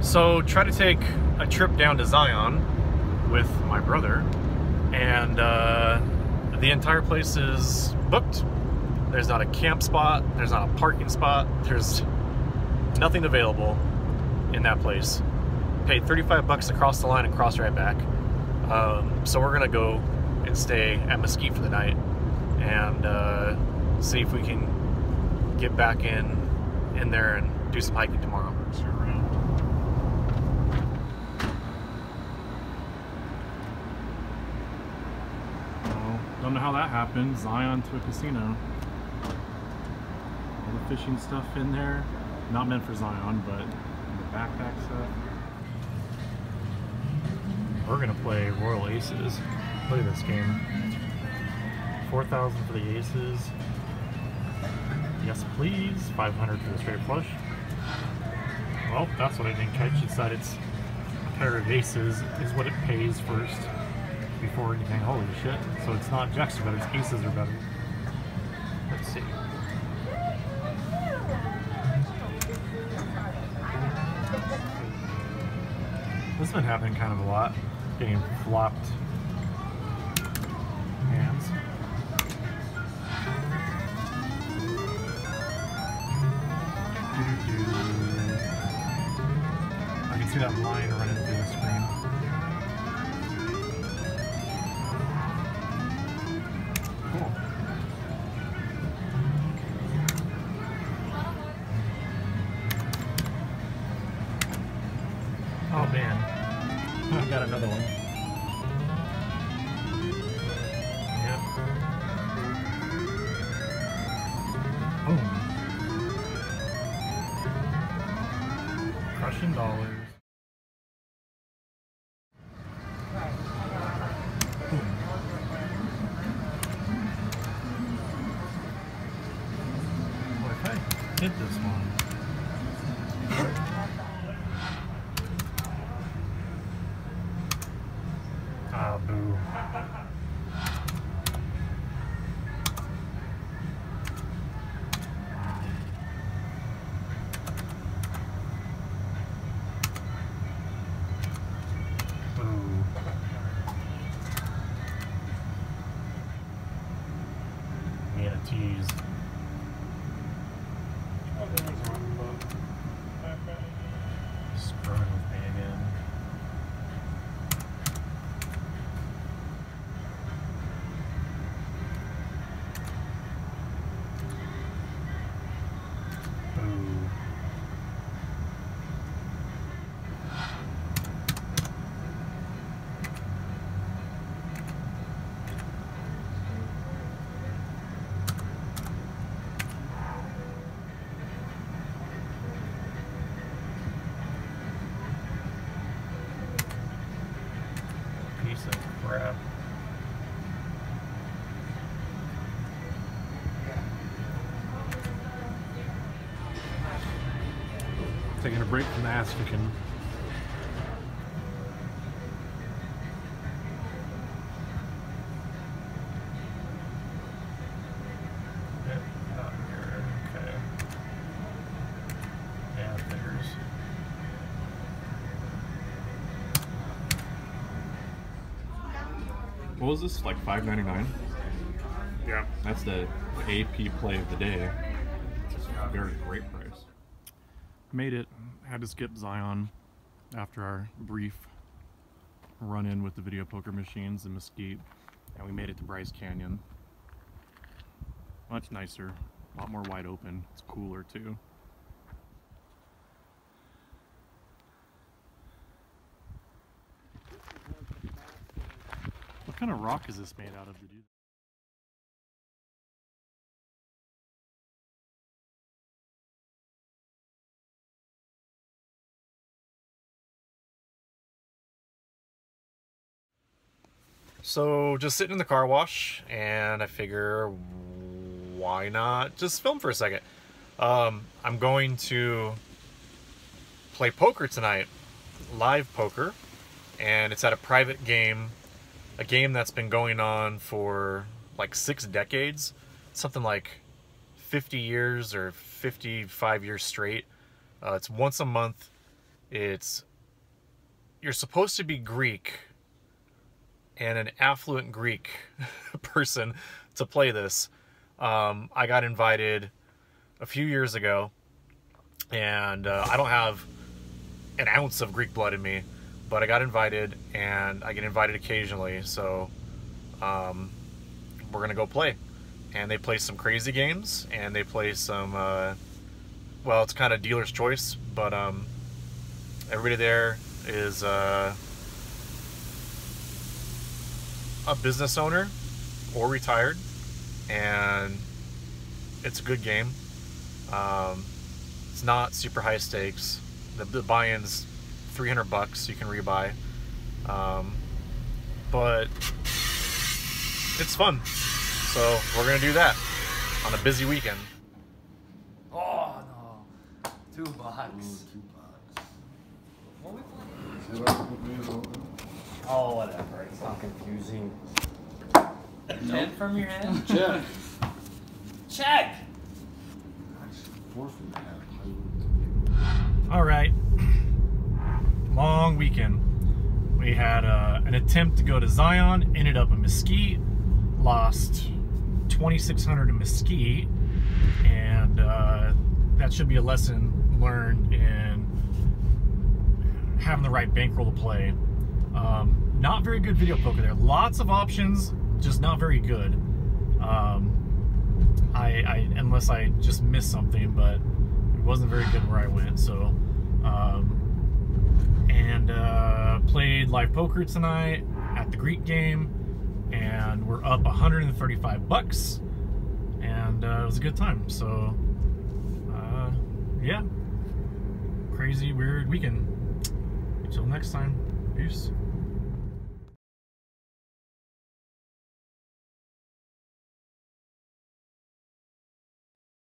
So try to take a trip down to Zion with my brother, and uh, the entire place is booked. There's not a camp spot. There's not a parking spot. There's nothing available in that place. Paid 35 bucks across the line and cross right back. Um, so we're gonna go and stay at Mesquite for the night and uh, see if we can get back in in there and do some hiking tomorrow. Well, don't know how that happened. Zion to a casino. All the fishing stuff in there. Not meant for Zion, but the backpack stuff. We're gonna play Royal Aces. Look at this game. 4,000 for the aces. Yes, please. 500 for the straight flush. Well, that's what I catch. It's that it's a pair of aces is what it pays first before anything. Holy shit. So it's not jacks are better, it's aces are better. Let's see. This has been happening kind of a lot. Getting flopped hands. I can see that line running through the screen. Man, I got another one. Ah, boo. Boo tease. Screwing with me again. Boo. Piece of crap. Taking a break from the ass What was this? Like five ninety nine? Yeah. That's the AP play of the day. It's a very great price. Made it. Had to skip Zion after our brief run in with the video poker machines in Mesquite. And we made it to Bryce Canyon. Much nicer. A lot more wide open. It's cooler too. Kind of rock is this made out of to? So just sitting in the car wash, and I figure, why not just film for a second? Um, I'm going to play poker tonight, live poker, and it's at a private game, a game that's been going on for like six decades, something like 50 years or 55 years straight. Uh, it's once a month It's you're supposed to be Greek and an affluent Greek person to play this. Um, I got invited a few years ago, and uh, I don't have an ounce of Greek blood in me, but I got invited, and I get invited occasionally, so um, we're gonna go play. And they play some crazy games, and they play some, uh, well, it's kind of dealer's choice, but um, everybody there is uh, a business owner or retired, and it's a good game. Um, it's not super high stakes. The, the buy-in's 300 bucks. You can rebuy, um, but it's fun. So we're gonna do that on a busy weekend. Oh no. Two bucks. Two bucks. What we playing? See what happens when we Oh, whatever. It's not confusing. Ten from your hand? Check. Check! Four from the half. All right, long weekend. We had uh, an attempt to go to Zion, ended up in Mesquite, lost 2,600 in Mesquite, and uh, that should be a lesson learned in having the right bankroll to play. Um, not very good video poker there. Lots of options, just not very good. Um, I, I unless I just missed something, but it wasn't very good where I went. So, um, and uh, played live poker tonight at the Greek game, and we're up 135 bucks, and uh, it was a good time. So, uh, yeah, crazy weird weekend. Until next time, peace.